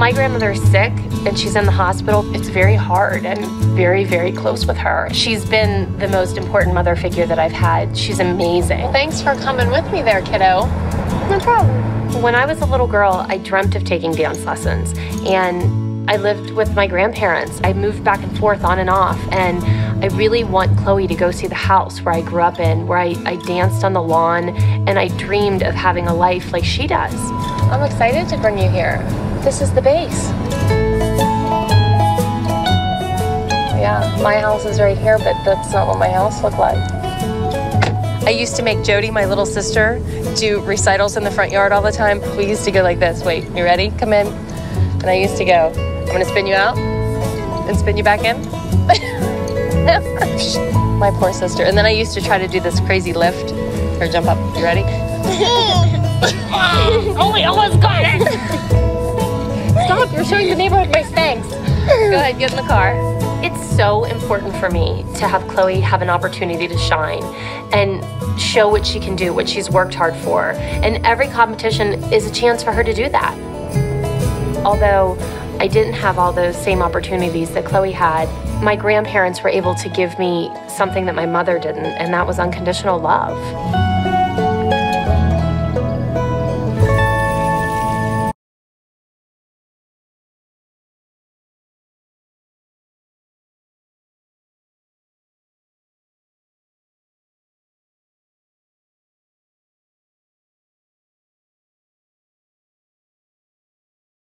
my grandmother is sick and she's in the hospital. It's very hard and very, very close with her. She's been the most important mother figure that I've had. She's amazing. Thanks for coming with me there, kiddo. No problem. When I was a little girl, I dreamt of taking dance lessons and I lived with my grandparents. I moved back and forth on and off and I really want Chloe to go see the house where I grew up in, where I, I danced on the lawn and I dreamed of having a life like she does. I'm excited to bring you here. This is the base. Yeah, my house is right here, but that's not what my house looked like. I used to make Jody, my little sister, do recitals in the front yard all the time. We used to go like this. Wait, you ready? Come in. And I used to go, I'm gonna spin you out and spin you back in. my poor sister. And then I used to try to do this crazy lift or jump up. You ready? oh, we almost got it! You're showing the neighborhood my Spanx. Go ahead, get in the car. It's so important for me to have Chloe have an opportunity to shine and show what she can do, what she's worked hard for. And every competition is a chance for her to do that. Although I didn't have all those same opportunities that Chloe had, my grandparents were able to give me something that my mother didn't, and that was unconditional love.